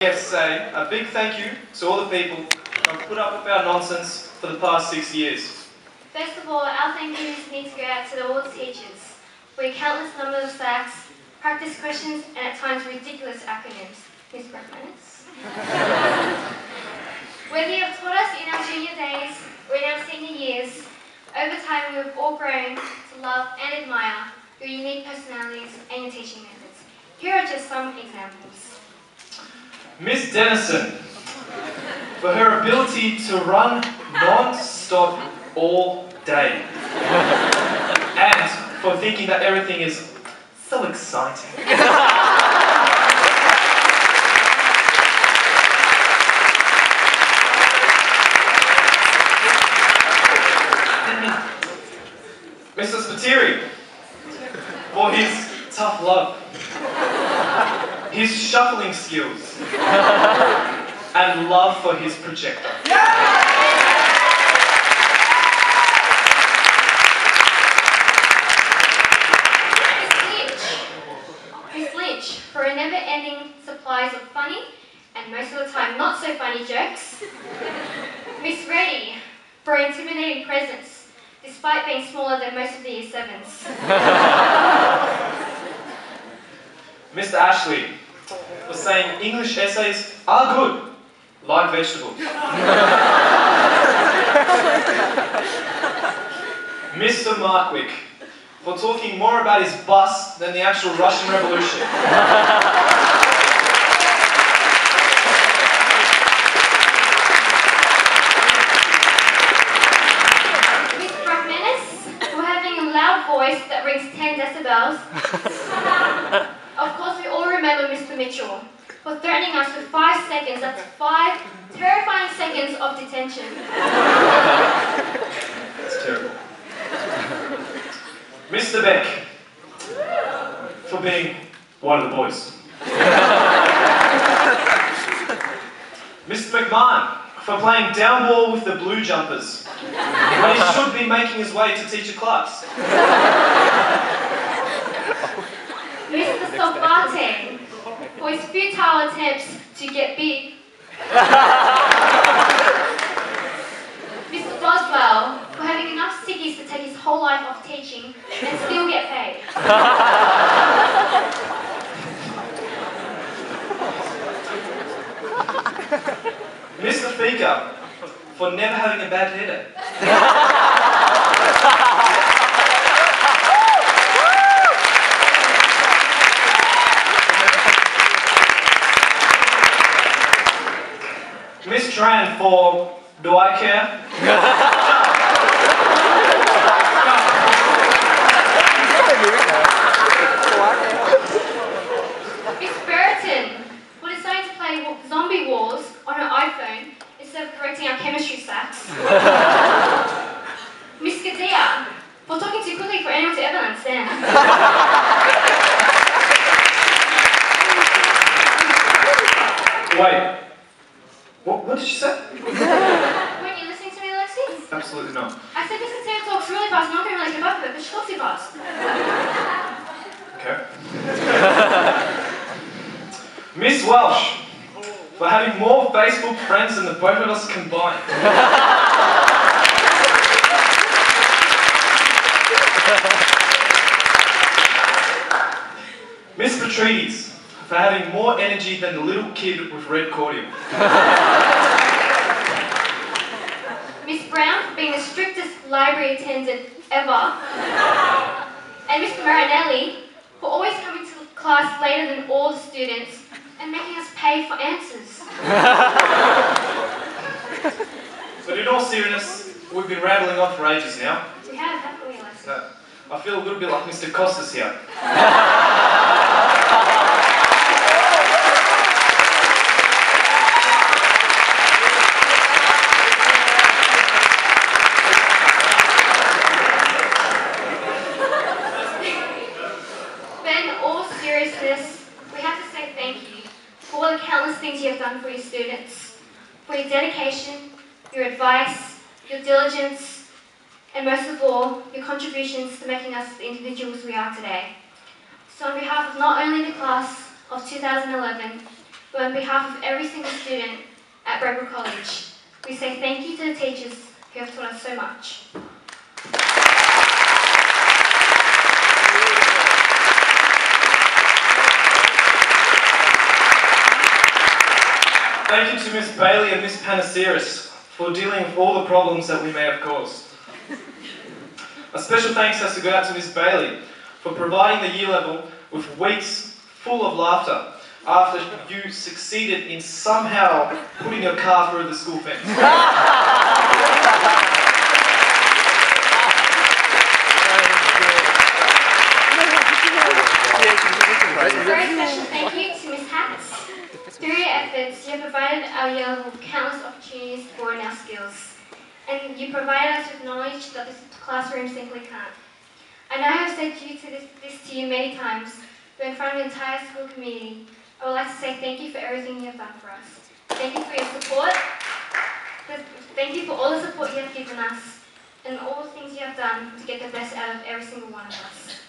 To say a big thank you to all the people who have put up with our nonsense for the past six years. First of all, our thank yous need to go out to all the teachers for your countless number of facts, practice questions, and at times ridiculous acronyms. Ms. Breckmanis. Whether you have taught us in our junior days or in our senior years, over time we have all grown to love and admire your unique personalities and your teaching methods. Here are just some examples. Miss Dennison, for her ability to run non-stop all day. and for thinking that everything is so exciting. Mr. Spiteri, for his tough love, his shuffling skills, and love for his projector. Miss Lynch. Miss Lynch, for her never-ending supplies of funny, and most of the time not so funny jokes. Miss Reddy, for her intimidating presence, despite being smaller than most of the year sevens. Mr. Ashley, for saying English essays are good, like vegetables. Mr. Markwick, for talking more about his bus than the actual Russian Revolution. Miss Brockmanis, for having a loud voice that rings 10 decibels. of course, we all remember Mr. Mitchell for threatening us with five seconds, that's five terrifying seconds of detention. That's terrible. Mr. Beck, for being one of the boys. Mr. McMahon, for playing down ball with the blue jumpers, when he should be making his way to teach a class. Mr. Salvate, for his futile attempts to get big. Mr. Boswell, for having enough sickies to take his whole life off teaching and still get paid. Mr. Fika, for never having a bad headache. Miss Tran for Do I Care? Miss Burton, for deciding to play wa- Zombie Wars on her iPhone instead of correcting our chemistry SACs. Miss Kadia, for talking too quickly for anyone to ever understand. Wait. What, what did she say? Weren't you listening to me, Lexi? Absolutely not. I said Miss Kadia talks really fast, and I can really keep up with it, but she talks too fast. Okay. Miss Welsh, for having more Facebook friends than the both of us combined. Miss Petrides, for having more energy than the little kid with red cordial. Miss Brown, for being the strictest library attendant ever. and Mr. Marinelli, for always coming to class later than all the students and making us pay for answers. But in all seriousness, we've been rambling on for ages now. We have, haven't we, Alexei? Uh, I feel a little bit like Mr. Costas here. But in all seriousness, we have to say thank you for all the countless things you have done for your students, for your dedication, your advice, your diligence, and most of all, your contributions to making us the individuals we are today. So on behalf of not only the class of 2011, but on behalf of every single student at Braybrook College, we say thank you to the teachers who have taught us so much. Thank you to Miss Bailey and Miss Panasiris for dealing with all the problems that we may have caused. A special thanks has to go out to Miss Bailey for providing the year level with weeks full of laughter after you succeeded in somehow putting your car through the school fence. Very special thank you to Miss Hatts. Through your efforts, you have provided our year level with countless opportunities to broaden our skills, and you provide us with knowledge that this classroom simply can't. And I have said you to this, this to you many times, but in front of the entire school community, I would like to say thank you for everything you have done for us. Thank you for your support. Thank you for all the support you have given us, and all the things you have done to get the best out of every single one of us.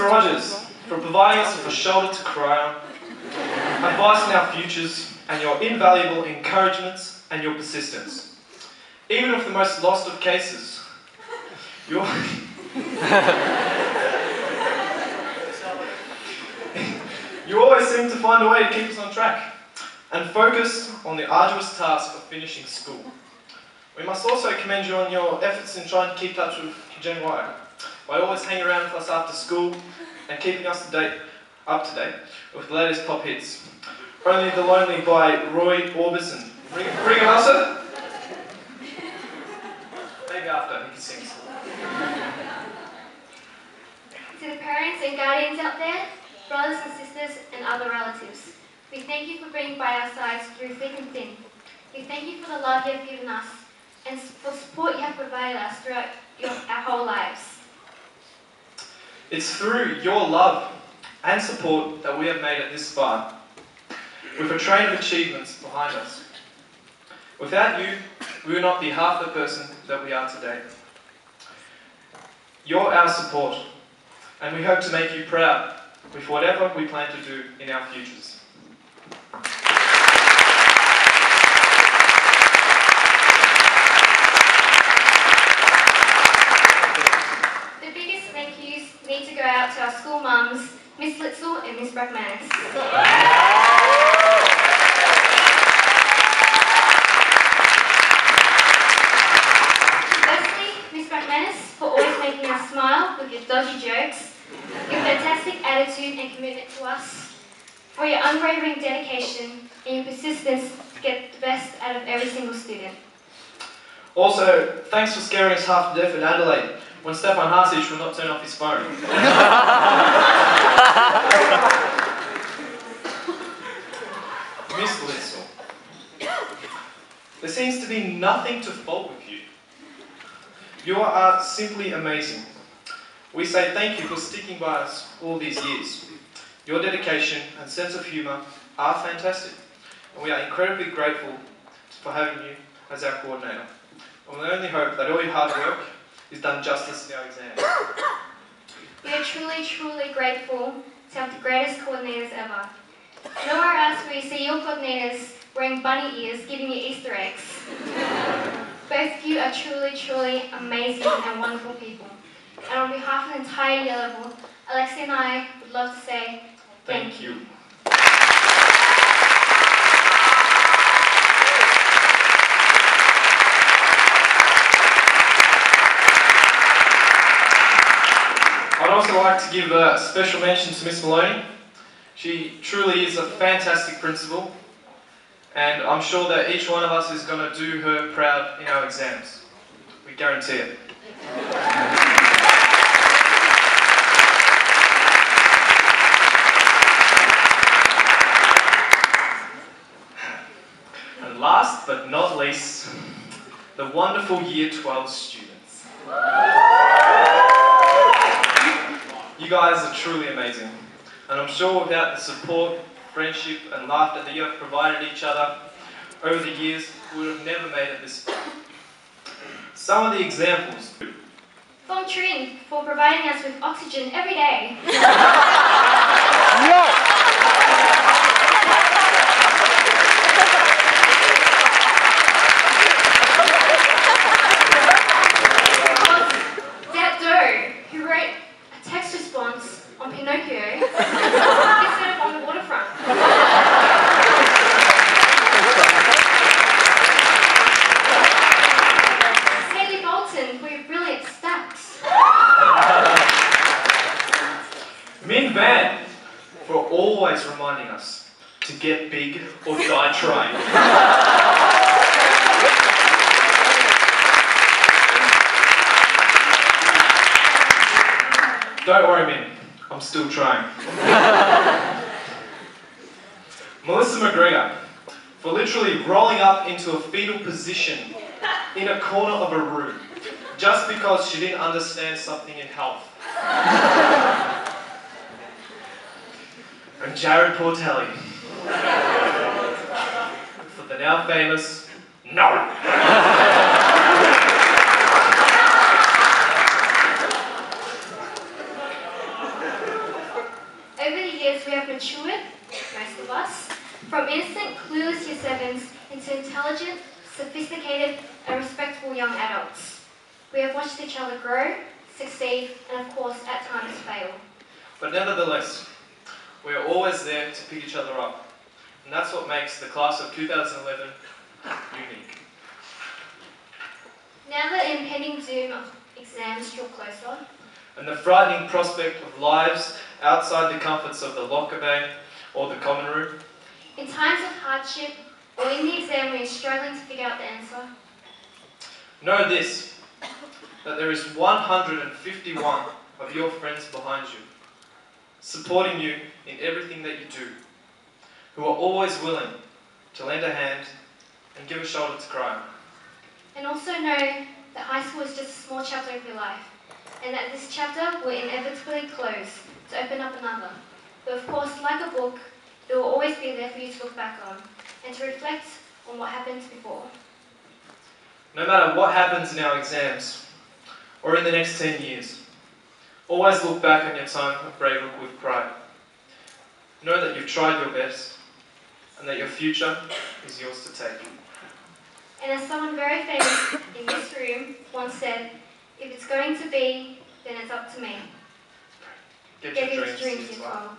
Rogers for providing us with a shoulder to cry on, advice in our futures, and your invaluable encouragements and your persistence. Even with the most lost of cases, your you always seem to find a way to keep us on track and focus on the arduous task of finishing school. We must also commend you on your efforts in trying to keep touch with Gen Y by always hanging around with us after school and keeping us to date, up to date with the latest pop hits. Only the Lonely by Roy Orbison. Bring, bring him. Maybe after he sings. To the parents and guardians out there, brothers and sisters, and other relatives, we thank you for being by our sides through thick and thin. We thank you for the love you have given us and for support you have provided us throughout your, our whole lives. It's through your love and support that we have made it this far, with a train of achievements behind us. Without you, we would not be half the person that we are today. You're our support, and we hope to make you proud with whatever we plan to do in our futures. The biggest thank yous need to go out to our school mums, Miss Litzel and Miss Brackmanis. Firstly, Miss Brackmanis, for always making us smile with your dodgy jokes, your fantastic attitude and commitment to us, for your unwavering dedication and your persistence to get the best out of every single student. Also, thanks for scaring us half to death in Adelaide when Stefan Hasic will not turn off his phone. Miss Litzel, there seems to be nothing to fault with you. You are uh, simply amazing. We say thank you for sticking by us all these years. Your dedication and sense of humour are fantastic, and we are incredibly grateful for having you as our coordinator. And we only hope that all your hard work is done justice in our exams. We are truly, truly grateful to have the greatest coordinators ever. Nowhere else will you see your coordinators wearing bunny ears giving you Easter eggs. Both of you are truly, truly amazing and wonderful people. And on behalf of the entire year level, Alexei and I would love to say Thank you. I'd also like to give a special mention to Miss Maloney. She truly is a fantastic principal, and I'm sure that each one of us is going to do her proud in our exams. We guarantee it. And last but not least, the wonderful Year 12 students. You guys are truly amazing. And I'm sure without the support, friendship, and laughter that you have provided each other over the years, we would have never made it this far. Some of the examples. Phong Trinh for providing us with oxygen every day. Dad Doe, who wrote a text response on Pinocchio instead of on the waterfront. Haley Bolton for your brilliant stats. Min Van for always reminding us to get big or die trying. Don't worry, Min. I'm still trying. Melissa McGregor for literally rolling up into a fetal position in a corner of a room just because she didn't understand something in health. And Jared Portelli for the now famous No. Over the years, we have matured, most of us, from innocent, clueless year sevens into intelligent, sophisticated, and respectable young adults. We have watched each other grow, succeed, and of course, at times fail. But nevertheless, we are always there to pick each other up. And that's what makes the class of 2011 unique. Now the impending doom of exams draw closer, And the frightening prospect of lives outside the comforts of the locker bay or the common room, in times of hardship, or in the exam when you're struggling to figure out the answer, know this that there is 151 of your friends behind you, supporting you in everything that you do, who are always willing to lend a hand and give a shoulder to cry on. and also know that high school is just a small chapter of your life, and that this chapter will inevitably close to open up another. But of course, like a book, it will always be there for you to look back on and to reflect on what happened before. No matter what happens in our exams or in the next 10 years, always look back on your time of Braybrook with pride. Know that you've tried your best and that your future is yours to take. And as someone very famous in this room once said, if it's going to be, then it's up to me. Get, Get your your dreams dreams as as well. well.